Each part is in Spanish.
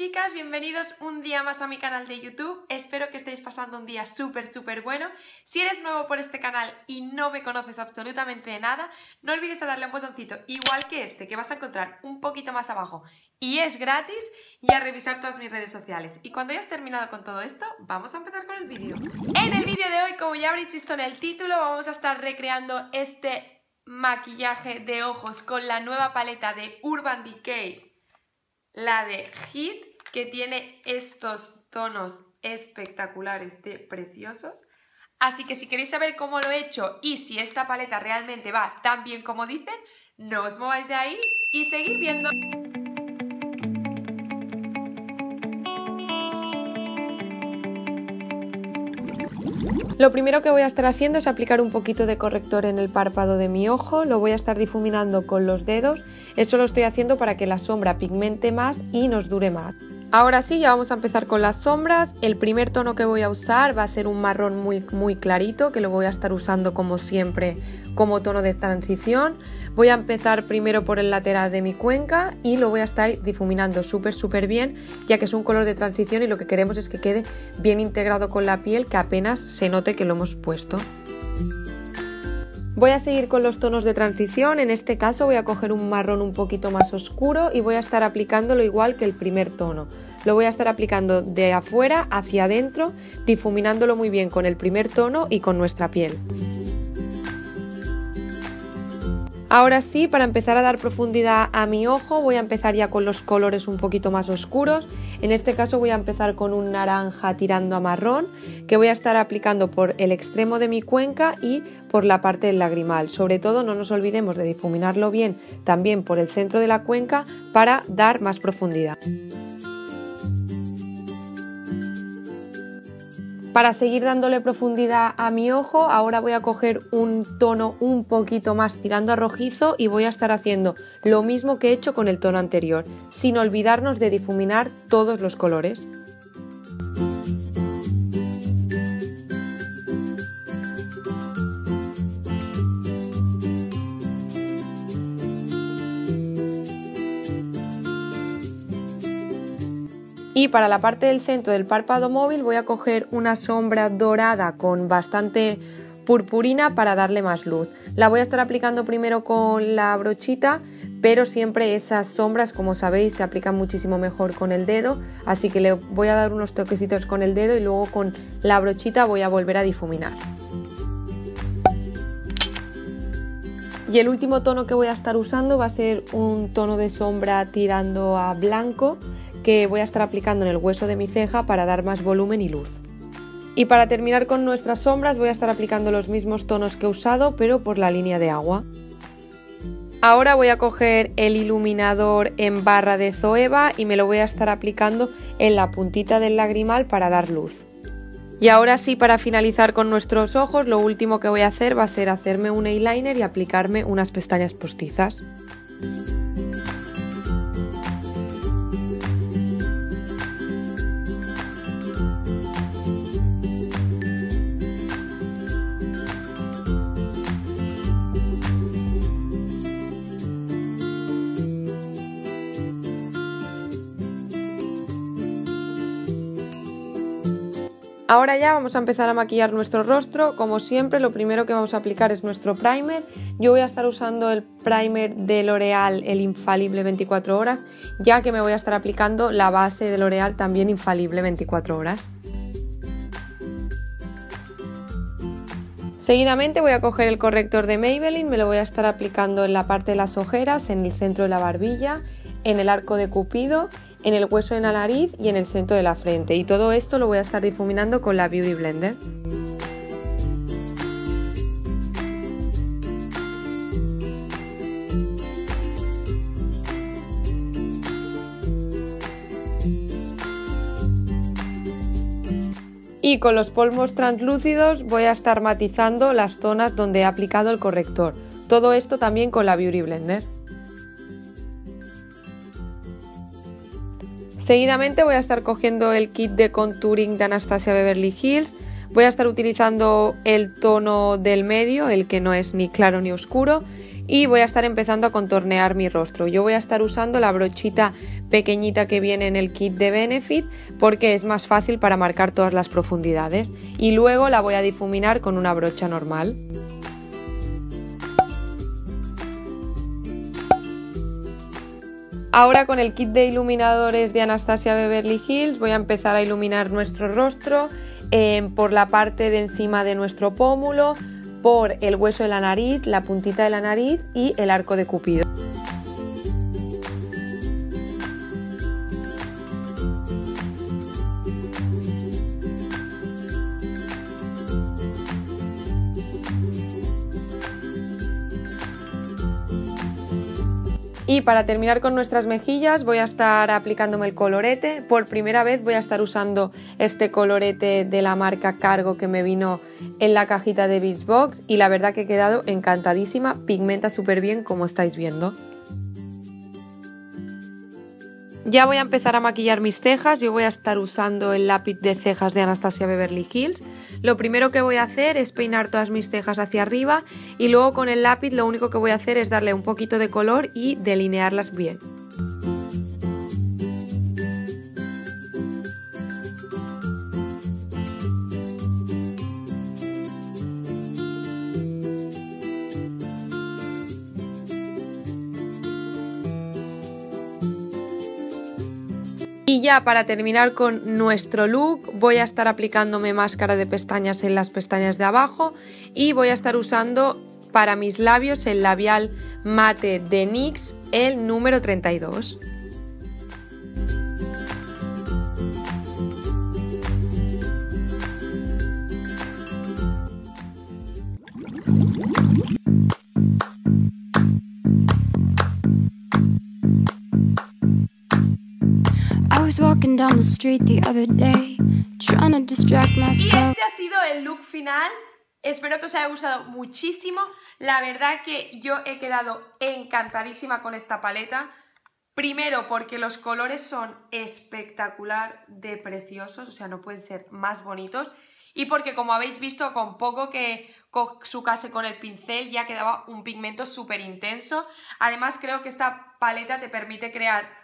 chicas, bienvenidos un día más a mi canal de YouTube. Espero que estéis pasando un día súper súper bueno. Si eres nuevo por este canal y no me conoces absolutamente de nada, no olvides darle un botoncito igual que este que vas a encontrar un poquito más abajo y es gratis y a revisar todas mis redes sociales. Y cuando hayas terminado con todo esto, vamos a empezar con el vídeo. En el vídeo de hoy, como ya habréis visto en el título, vamos a estar recreando este maquillaje de ojos con la nueva paleta de Urban Decay la de Hit, que tiene estos tonos espectaculares de preciosos. Así que si queréis saber cómo lo he hecho y si esta paleta realmente va tan bien como dicen, no os mováis de ahí y seguid viendo. Lo primero que voy a estar haciendo es aplicar un poquito de corrector en el párpado de mi ojo, lo voy a estar difuminando con los dedos, eso lo estoy haciendo para que la sombra pigmente más y nos dure más. Ahora sí, ya vamos a empezar con las sombras. El primer tono que voy a usar va a ser un marrón muy, muy clarito, que lo voy a estar usando como siempre como tono de transición. Voy a empezar primero por el lateral de mi cuenca y lo voy a estar difuminando súper súper bien, ya que es un color de transición y lo que queremos es que quede bien integrado con la piel, que apenas se note que lo hemos puesto. Voy a seguir con los tonos de transición, en este caso voy a coger un marrón un poquito más oscuro y voy a estar aplicándolo igual que el primer tono. Lo voy a estar aplicando de afuera hacia adentro, difuminándolo muy bien con el primer tono y con nuestra piel. Ahora sí, para empezar a dar profundidad a mi ojo, voy a empezar ya con los colores un poquito más oscuros. En este caso voy a empezar con un naranja tirando a marrón, que voy a estar aplicando por el extremo de mi cuenca y por la parte del lagrimal. Sobre todo no nos olvidemos de difuminarlo bien también por el centro de la cuenca para dar más profundidad. Para seguir dándole profundidad a mi ojo, ahora voy a coger un tono un poquito más tirando a rojizo y voy a estar haciendo lo mismo que he hecho con el tono anterior, sin olvidarnos de difuminar todos los colores. Y para la parte del centro del párpado móvil voy a coger una sombra dorada con bastante purpurina para darle más luz. La voy a estar aplicando primero con la brochita, pero siempre esas sombras, como sabéis, se aplican muchísimo mejor con el dedo, así que le voy a dar unos toquecitos con el dedo y luego con la brochita voy a volver a difuminar. Y el último tono que voy a estar usando va a ser un tono de sombra tirando a blanco que voy a estar aplicando en el hueso de mi ceja para dar más volumen y luz. Y para terminar con nuestras sombras voy a estar aplicando los mismos tonos que he usado pero por la línea de agua. Ahora voy a coger el iluminador en barra de Zoeva y me lo voy a estar aplicando en la puntita del lagrimal para dar luz. Y ahora sí, para finalizar con nuestros ojos, lo último que voy a hacer va a ser hacerme un eyeliner y aplicarme unas pestañas postizas. Ahora ya vamos a empezar a maquillar nuestro rostro. Como siempre, lo primero que vamos a aplicar es nuestro primer. Yo voy a estar usando el primer de L'Oreal, el Infalible 24 horas, ya que me voy a estar aplicando la base de L'Oreal también Infalible 24 horas. Seguidamente voy a coger el corrector de Maybelline, me lo voy a estar aplicando en la parte de las ojeras, en el centro de la barbilla, en el arco de cupido en el hueso de la nariz y en el centro de la frente. Y todo esto lo voy a estar difuminando con la Beauty Blender. Y con los polvos translúcidos voy a estar matizando las zonas donde he aplicado el corrector. Todo esto también con la Beauty Blender. Seguidamente voy a estar cogiendo el kit de contouring de Anastasia Beverly Hills. Voy a estar utilizando el tono del medio, el que no es ni claro ni oscuro. y voy a estar empezando a contornear mi rostro. Yo voy a estar usando la brochita pequeñita que viene en el kit de Benefit porque es más fácil para marcar todas las profundidades y luego la voy a difuminar con una brocha normal. Ahora con el kit de iluminadores de Anastasia Beverly Hills voy a empezar a iluminar nuestro rostro eh, por la parte de encima de nuestro pómulo, por el hueso de la nariz, la puntita de la nariz y el arco de cupido. Y para terminar con nuestras mejillas voy a estar aplicándome el colorete. Por primera vez voy a estar usando este colorete de la marca Cargo que me vino en la cajita de Beachbox y la verdad que he quedado encantadísima, pigmenta súper bien como estáis viendo. Ya voy a empezar a maquillar mis cejas, yo voy a estar usando el lápiz de cejas de Anastasia Beverly Hills. Lo primero que voy a hacer es peinar todas mis cejas hacia arriba y luego con el lápiz lo único que voy a hacer es darle un poquito de color y delinearlas bien. Y ya para terminar con nuestro look voy a estar aplicándome máscara de pestañas en las pestañas de abajo y voy a estar usando para mis labios el labial mate de NYX el número 32. Walking down the street the other day, trying to distract myself. Y este ha sido el look final. Espero que os haya gustado muchísimo. La verdad que yo he quedado encantadísima con esta paleta. Primero porque los colores son espectacular de preciosos, o sea, no pueden ser más bonitos. Y porque como habéis visto, con poco que sucase con el pincel ya quedaba un pigmento súper intenso. Además creo que esta paleta te permite crear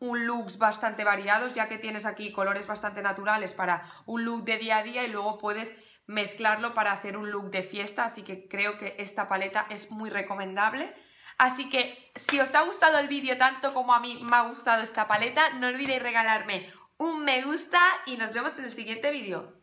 un looks bastante variados, ya que tienes aquí colores bastante naturales para un look de día a día y luego puedes mezclarlo para hacer un look de fiesta, así que creo que esta paleta es muy recomendable. Así que si os ha gustado el vídeo tanto como a mí me ha gustado esta paleta, no olvidéis regalarme un me gusta y nos vemos en el siguiente vídeo.